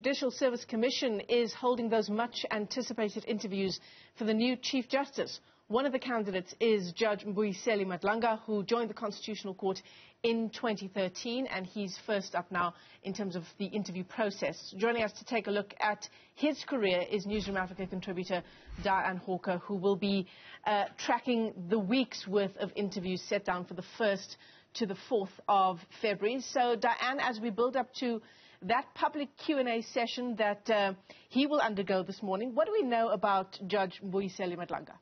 Judicial Service Commission is holding those much anticipated interviews for the new Chief Justice. One of the candidates is Judge Mbuyiseli Madlanga, who joined the Constitutional Court in 2013, and he's first up now in terms of the interview process. Joining us to take a look at his career is Newzroom Afrika contributor Dianne Hawker, who will be uh, tracking the week's worth of interviews set down for the 1st to the 4th of February. So, Dianne, as we build up to that public Q&A session that uh, he will undergo this morning. What do we know about Judge Mbuyiseli Madlanga?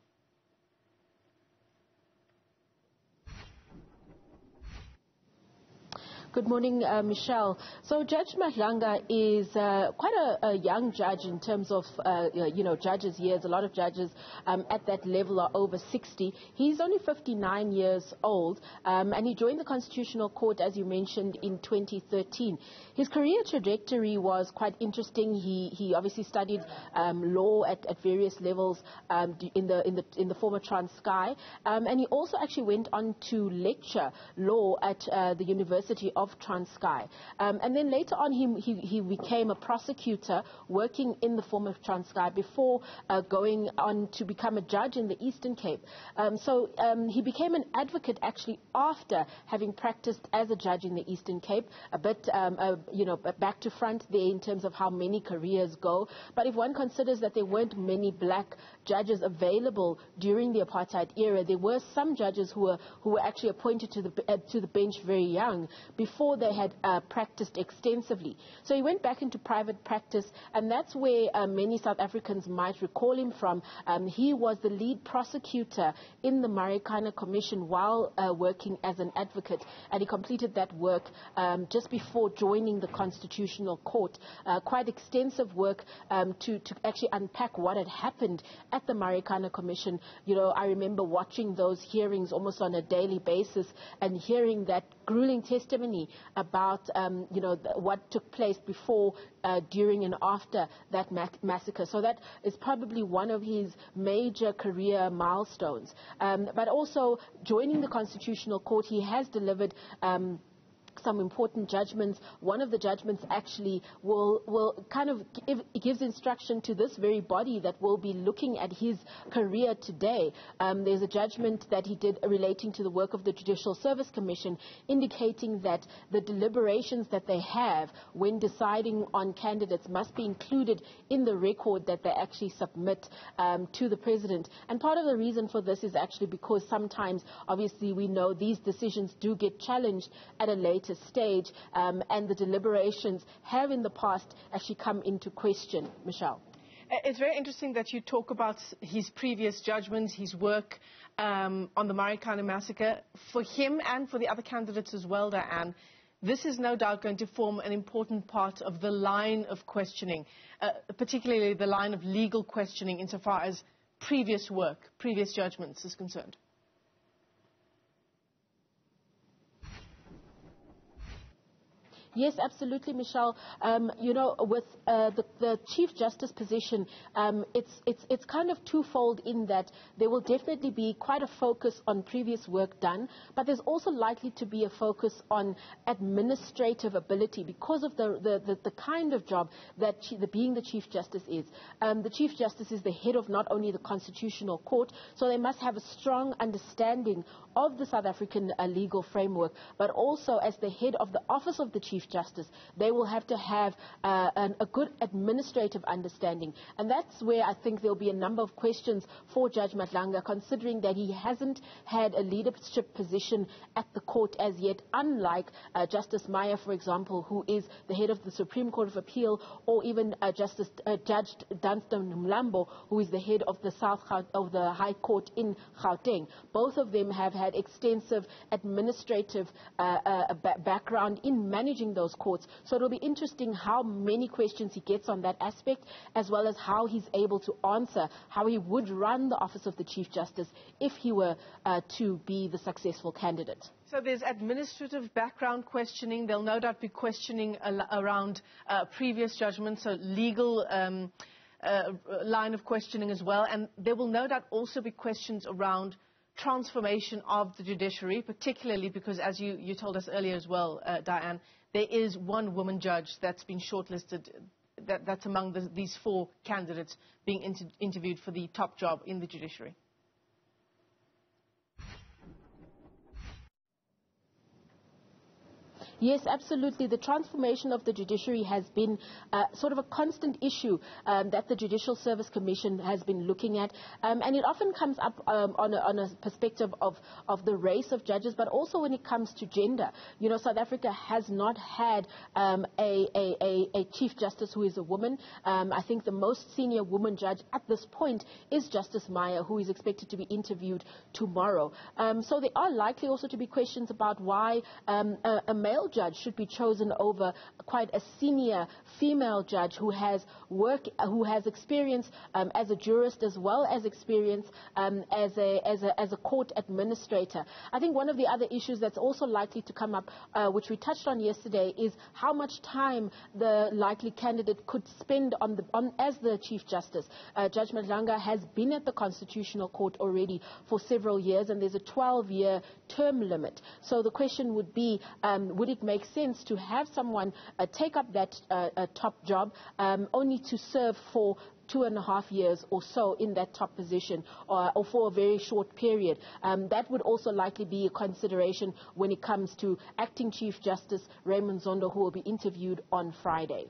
Good morning, uh, Michelle. So Judge Madlanga is uh, quite a, a, young judge in terms of, uh, you know, judges' years. A lot of judges um, at that level are over 60. He's only 59 years old, um, and he joined the Constitutional Court, as you mentioned, in 2013. His career trajectory was quite interesting. He, he obviously studied um, law at, at, various levels um, in, the, in, the, in the former Transkei, um, and he also actually went on to lecture law at uh, the University of of Transkei. Um, and then later on, he, he, he, became a prosecutor working in the form of Transkei before uh, going on to become a judge in the Eastern Cape. Um, so um, he became an advocate actually after having practiced as a judge in the Eastern Cape, a bit, uh, you know, back to front there in terms of how many careers go. But if one considers that there weren't many black judges available during the apartheid era, there were some judges who were, who were actually appointed to the, uh, to the bench very young before before they had uh, practiced extensively. So he went back into private practice, and that's where uh, many South Africans might recall him from. Um, he was the lead prosecutor in the Marikana Commission while uh, working as an advocate, and he completed that work um, just before joining the Constitutional Court. Uh, quite extensive work um, to, to actually unpack what had happened at the Marikana Commission. You know, I remember watching those hearings almost on a daily basis and hearing that grueling testimony about um, you know what took place before, uh, during, and after that massacre. So that is probably one of his major career milestones. Um, but also joining the Constitutional Court, he has delivered. Um, some important judgments. One of the judgments actually will, will kind of give, gives instruction to this very body that will be looking at his career today. Um, there's a judgment that he did relating to the work of the Judicial Service Commission, indicating that the deliberations that they have when deciding on candidates must be included in the record that they actually submit um, to the president. And part of the reason for this is actually because sometimes, obviously, we know these decisions do get challenged at a later stage, um, and the deliberations have in the past actually come into question. Michelle. It's very interesting that you talk about his previous judgments, his work um, on the Marikana massacre. For him and for the other candidates as well, Dianne, this is no doubt going to form an important part of the line of questioning, uh, particularly the line of legal questioning insofar as previous work, previous judgments is concerned. Yes, absolutely, Michelle. Um, you know, with uh, the, the, Chief Justice position, um, it's, it's, it's kind of twofold in that there will definitely be quite a focus on previous work done, but there's also likely to be a focus on administrative ability because of the, the, the, the kind of job that the, being the Chief Justice is. Um, the Chief Justice is the head of not only the Constitutional Court, so they must have a strong understanding of the South African uh, legal framework, but also as the head of the Office of the Chief Justice, they will have to have uh, an, a good administrative understanding. And that's where I think there'll be a number of questions for Judge Madlanga, considering that he hasn't had a leadership position at the court as yet, unlike uh, Justice Maya, for example, who is the head of the Supreme Court of Appeal, or even uh, Justice uh, Judge Dunstan Mlambo, who is the head of the South of the High Court in Gauteng. Both of them have had extensive administrative uh, uh, background in managing those courts. So it'll be interesting how many questions he gets on that aspect, as well as how he's able to answer how he would run the office of the Chief Justice if he were uh, to be the successful candidate. So there's administrative background questioning. They'll no doubt be questioning around uh, previous judgments, so legal. Um, uh, line of questioning as well, and there will no doubt also be questions around transformation of the judiciary, particularly because, as you, you told us earlier as well, uh, Dianne, there is one woman judge that's been shortlisted that, that's among the, these four candidates being inter- interviewed for the top job in the judiciary. Yes, absolutely. The transformation of the judiciary has been uh, sort of a constant issue um, that the Judicial Service Commission has been looking at. Um, and it often comes up um, on, a, on, a, perspective of, of the race of judges, but also when it comes to gender. You know, South Africa has not had um, a, a, a, Chief Justice who is a woman. Um, I think the most senior woman judge at this point is Justice Maya, who is expected to be interviewed tomorrow. So there are likely also to be questions about why a, a male male judge should be chosen over quite a senior female judge who has work, who has experience um, as a jurist as well as experience um, as, a, as, a, as a court administrator. I think one of the other issues that's also likely to come up, uh, which we touched on yesterday, is how much time the likely candidate could spend on the, on, as the Chief Justice. Uh, Judge Madlanga has been at the Constitutional Court already for several years, and there's a 12-year term limit. So the question would be, um, would it make sense to have someone uh, take up that uh, top job um, only to serve for two and a half years or so in that top position or, or for a very short period. Um, that would also likely be a consideration when it comes to acting Chief Justice Raymond Zondo, who will be interviewed on Friday.